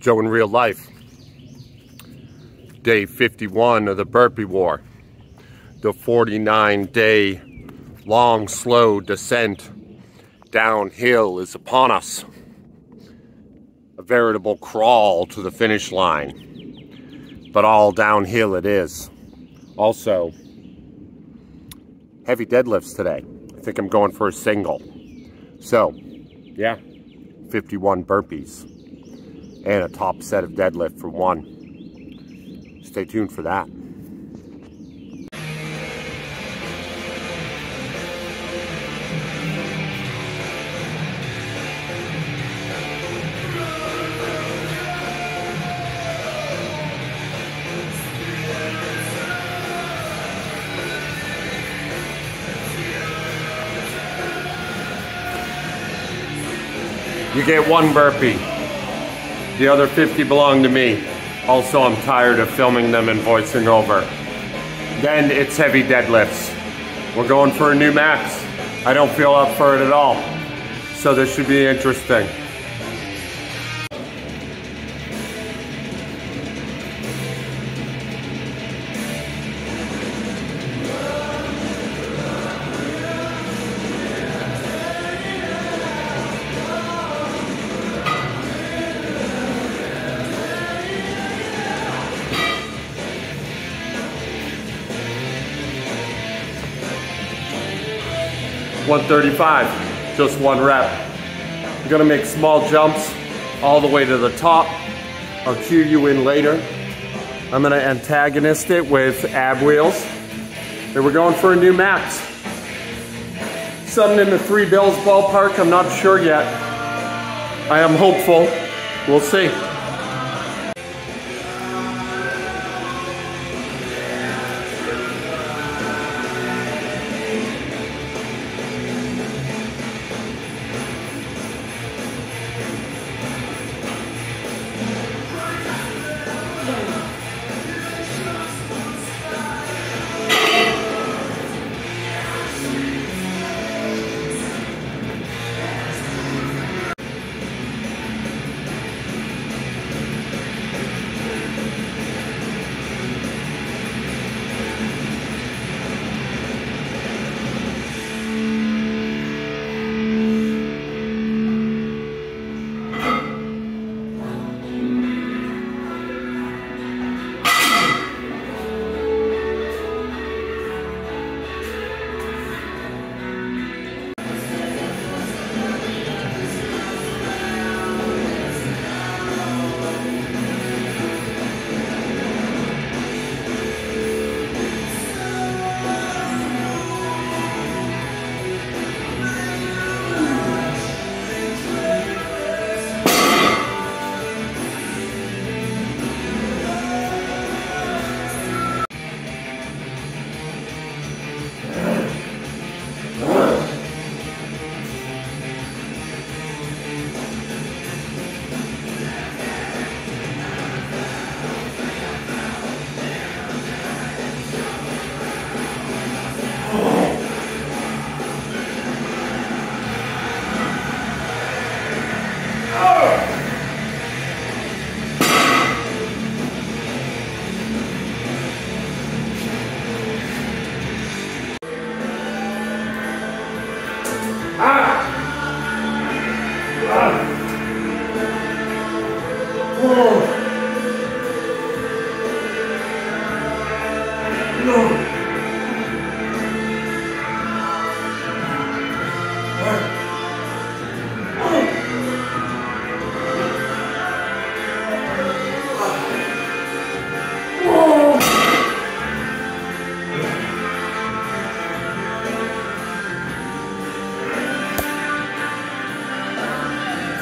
Joe in real life. Day 51 of the Burpee War. The 49 day long, slow descent downhill is upon us. A veritable crawl to the finish line. But all downhill it is. Also, heavy deadlifts today. I think I'm going for a single. So, yeah, 51 burpees and a top set of deadlift for one. Stay tuned for that. You get one burpee. The other 50 belong to me. Also, I'm tired of filming them and voicing over. Then it's heavy deadlifts. We're going for a new max. I don't feel up for it at all. So this should be interesting. One thirty-five, just one rep. I'm gonna make small jumps all the way to the top. I'll cue you in later. I'm gonna antagonist it with ab wheels. And we're going for a new max. Something in the three bills ballpark, I'm not sure yet. I am hopeful. We'll see.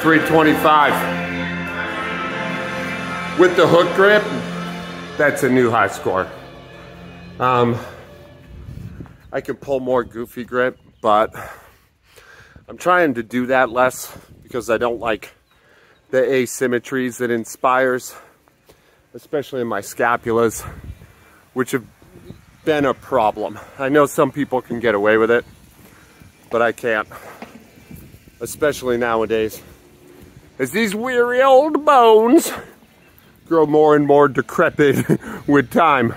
Three twenty-five with the hook grip. That's a new high score. Um, I can pull more goofy grip, but I'm trying to do that less because I don't like the asymmetries that inspires, especially in my scapulas, which have been a problem. I know some people can get away with it, but I can't, especially nowadays. as these weary old bones grow more and more decrepit with time.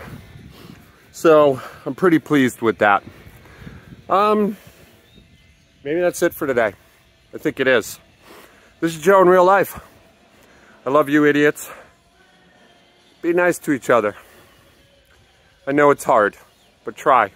So I'm pretty pleased with that. Um, maybe that's it for today. I think it is. This is Joe in real life. I love you idiots. Be nice to each other. I know it's hard, but try.